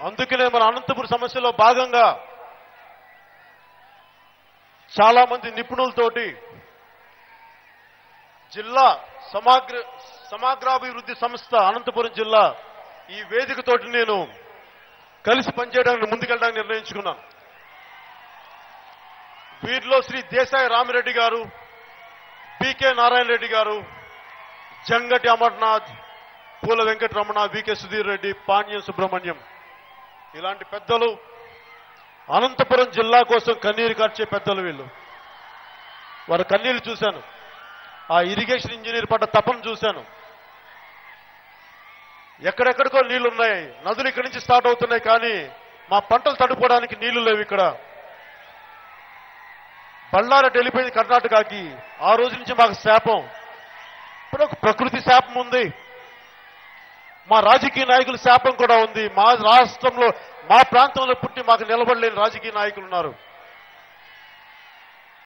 అందుకనే మన అనంతపురం సమస్యలో భాగంగా చాలా మంది నిపుణులతోటి జిల్లా సమగ్ర సమగ్రాభివృద్ధి సంస్థ అనంతపురం జిల్లా ఈ వేదికతోటి నేను కలిసి పనిచేయడానికి ముందుకెళ్ళడానికి నిర్ణయించుకున్నాను. వీరిలో శ్రీ దేశాయి రామిరెడ్డి గారు పికే నారాయణ రెడ్డి గారు జంగటి అమర్నాథ్ పూల వెంకటరమణ వికే సుధీర్ రెడ్డి పాణ్యం సుబ్రహ్మణ్యం ఇలాంటి పెద్దలు అనంతపురం జిల్లా కోసం కన్నీరు కార్చే పెద్దలు వీళ్ళు. వారి కన్నీళ్ళు చూశాను. ఆ ఇరిగేషన్ ఇంజనీర్ పడ్డ తపన చూశాను. ఎక్కడెక్కడికో నీళ్ళు ఉన్నాయి నదులు ఇక్కడి నుంచి స్టార్ట్ అవుతున్నాయి కానీ మా పంటలు తడుపుకోవడానికి నీళ్ళు లేవు ఇక్కడ. బళ్ళారెడ్డి వెళ్ళిపోయింది కర్ణాటకకి. ఆ రోజు నుంచి మాకు శాపం. ఇప్పుడు ఒక ప్రకృతి శాపం ఉంది. మా రాజకీయ నాయకుల శాపం కూడా ఉంది. మా రాష్ట్రంలో మా ప్రాంతంలో పుట్టి మాకు నిలబడలేని రాజకీయ నాయకులు ఉన్నారు.